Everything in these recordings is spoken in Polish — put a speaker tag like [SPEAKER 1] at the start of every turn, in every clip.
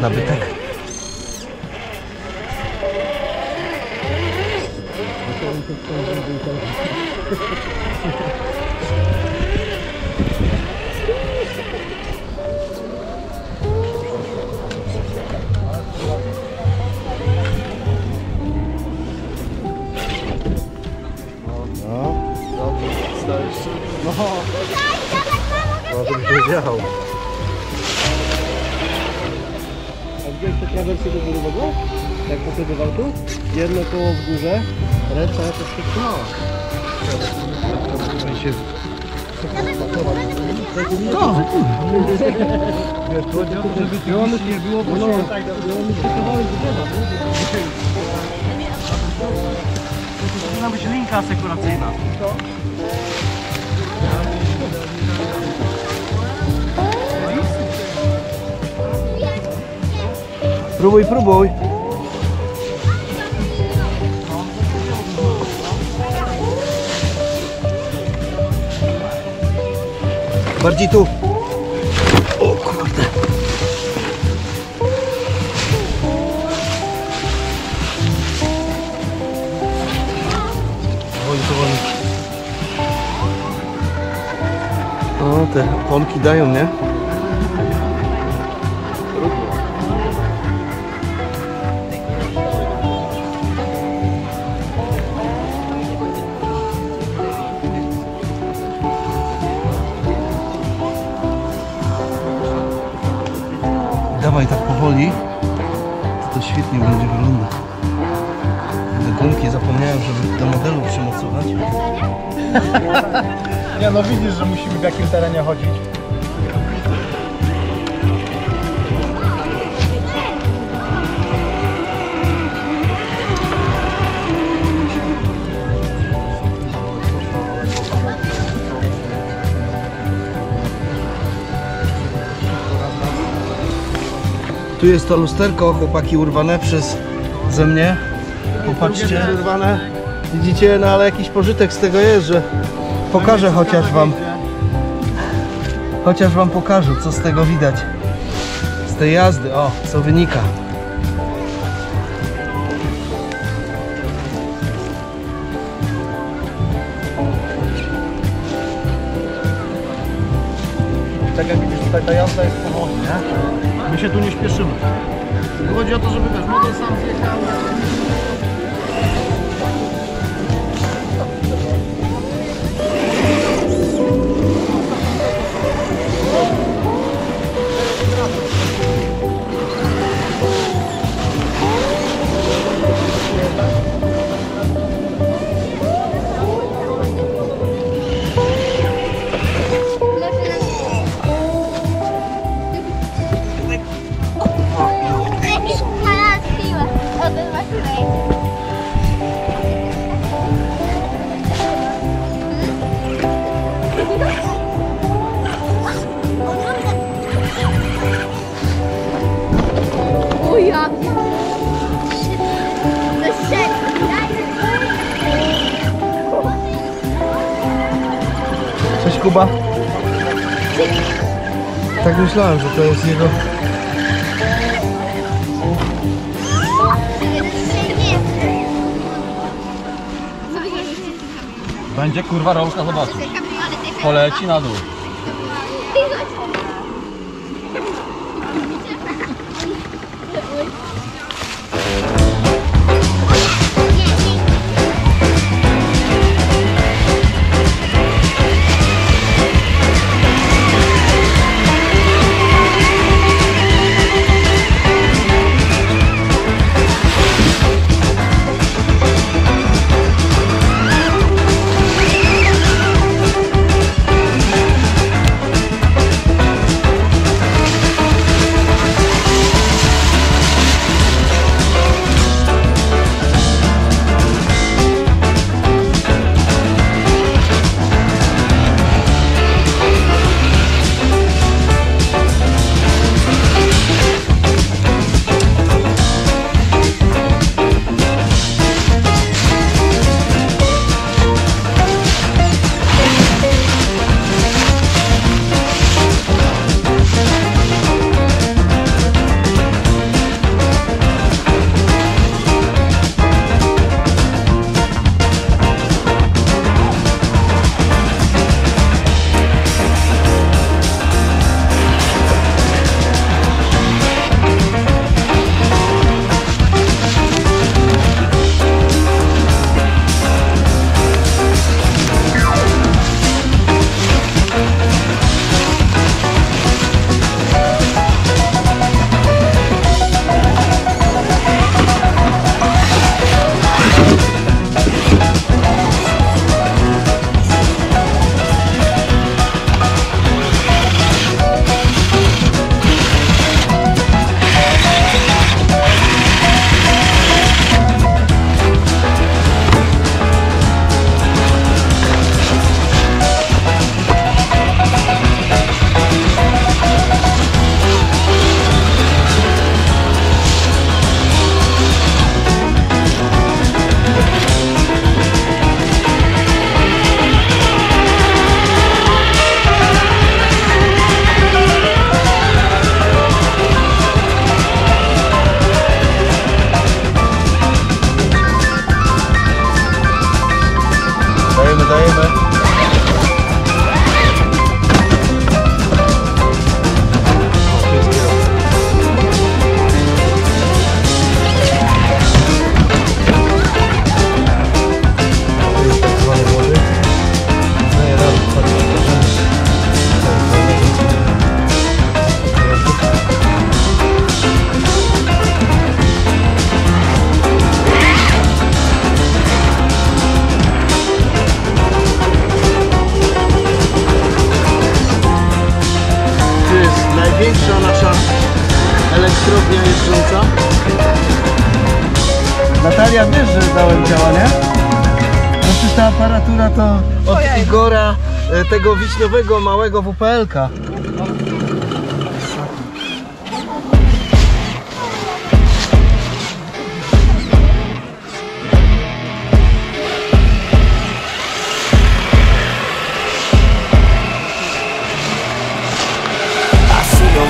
[SPEAKER 1] nabytek. No, dobrze, stajesz. No, no to wiedział.
[SPEAKER 2] Widziałeś te trawersy do góry ogóle? Jak poszedł tu? Jedno koło w górze, ręka jakoś się trzymała.
[SPEAKER 1] Się
[SPEAKER 2] Żeby nie było, bo no, tak, no, my się kawałek drzewa,
[SPEAKER 3] Powinna być linka asekuracyjna.
[SPEAKER 1] Próbuj, próbuj. Bardziej tu. O kurde. Powoli, powoli. O, te oponki dają, nie? Dawaj tak powoli. To świetnie będzie wyglądać. Te gumki zapomniałem, żeby do modelu przymocować.
[SPEAKER 2] Nie no widzisz, że musimy w jakim terenie chodzić.
[SPEAKER 1] Tu jest to lusterko, chłopaki urwane przez ze mnie. Popatrzcie. Urwane. Widzicie, no ale jakiś pożytek z tego jest, że pokażę chociaż wam. Chociaż wam pokażę, co z tego widać. Z tej jazdy, o, co wynika.
[SPEAKER 2] Tak jak widzisz, tutaj ta jazda jest powoli, nie? My się tu nie śpieszymy. Chodzi o to, żeby wiesz, model sam zjechał.
[SPEAKER 1] Tak myślałem, że to jest jego.
[SPEAKER 3] Będzie kurwa rączka, zobaczysz. Poleci na dół.
[SPEAKER 1] Elektrownia jeżdżąca. Natalia, wiesz, że dałem działa, nie? No przecież ta aparatura to od Igora e, tego wiśniowego małego WPL-ka.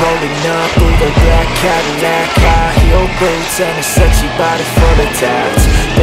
[SPEAKER 4] Rolling up with a black Cadillac High heel boots and a sexy body full of tats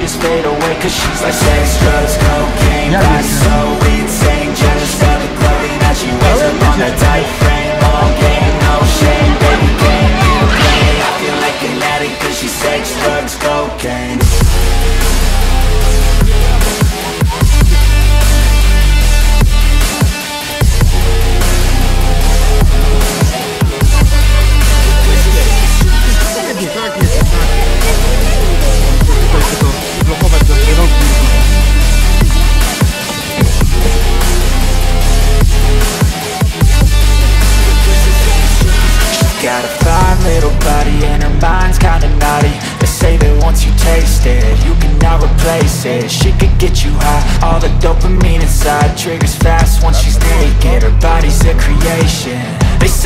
[SPEAKER 4] just fade away Cause she's like sex, drugs, cocaine
[SPEAKER 1] Yeah,
[SPEAKER 4] so insane Jealous of the clothing that she wears up on that tight frame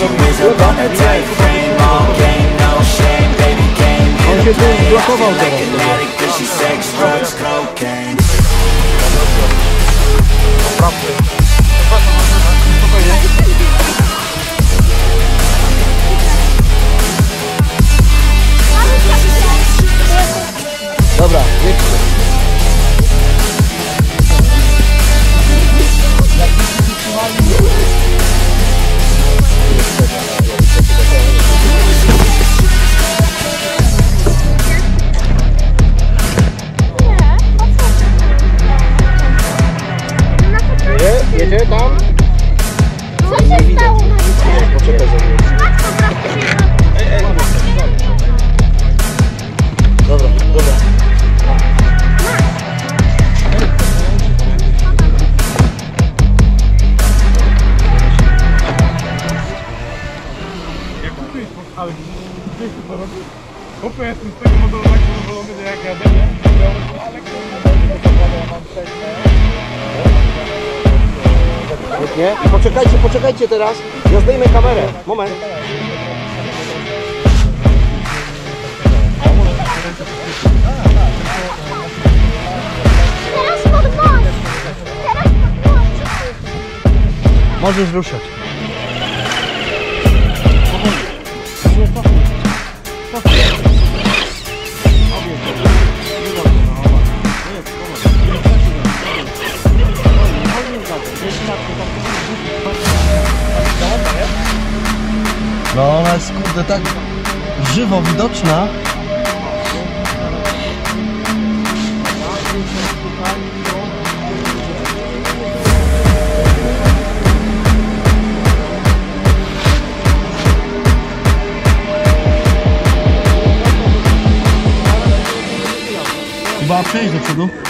[SPEAKER 4] Perfection is upon a tight frame All game, no shame, baby game Hit
[SPEAKER 1] a
[SPEAKER 4] play, I've sex, drugs, cocaine.
[SPEAKER 5] Nie?
[SPEAKER 2] Poczekajcie, poczekajcie teraz. Ja zdejmę kamerę. Moment.
[SPEAKER 6] Teraz pod most! Teraz pod most!
[SPEAKER 1] Możesz ruszać. No ona jest kurde tak żywo widoczna. Chyba przejść do przodu.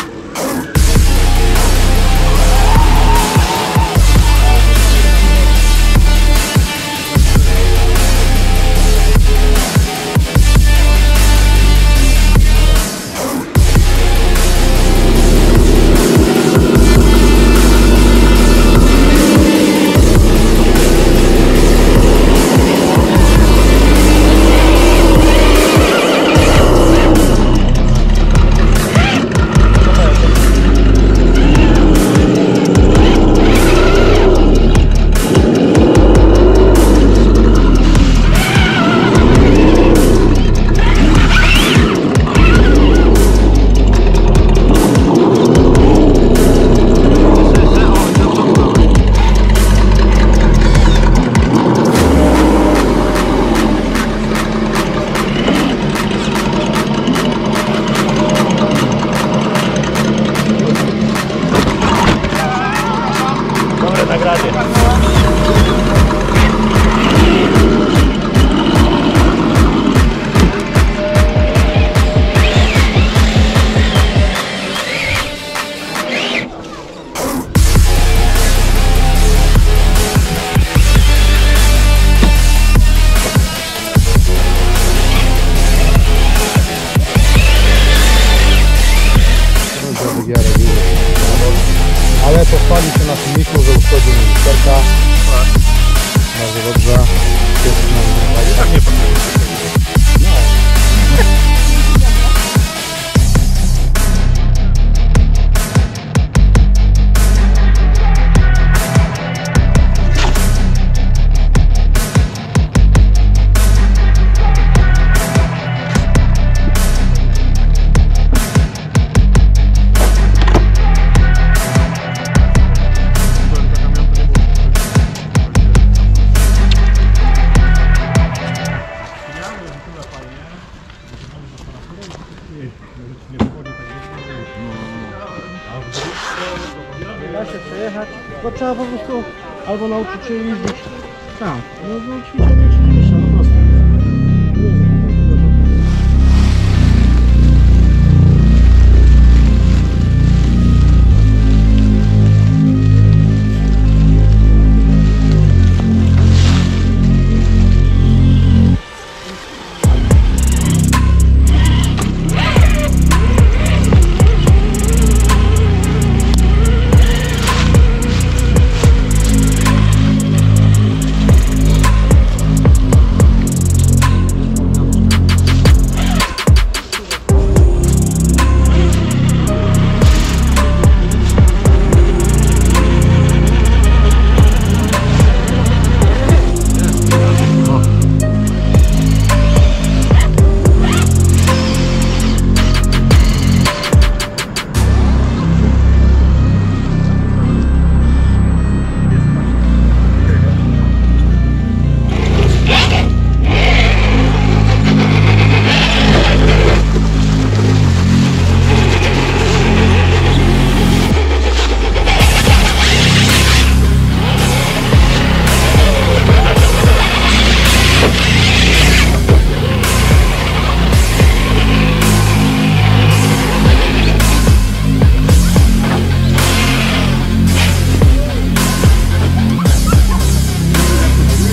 [SPEAKER 1] Da się przejechać, bo trzeba po prostu albo nauczyć się jeździć. Tak, no bo ćwiczenie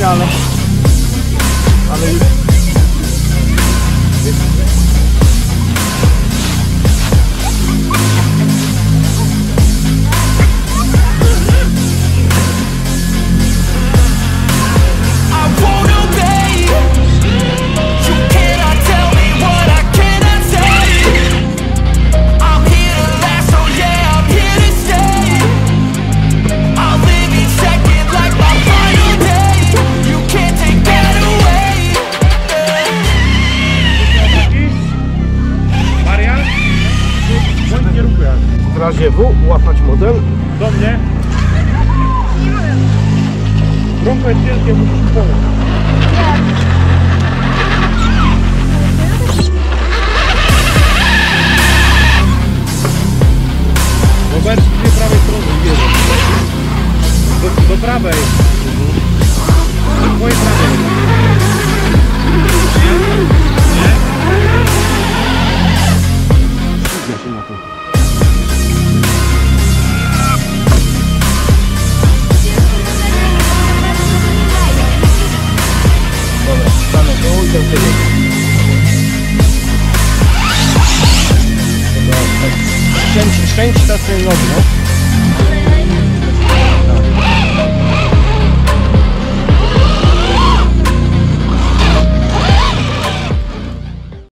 [SPEAKER 4] ale... Ale już...
[SPEAKER 1] razie W łapać model.
[SPEAKER 2] Do mnie. Trąbę jest ciężkie, musisz pomóc. Robert, dwie prawej strony bierze. Do, do prawej. Do twojej prawej.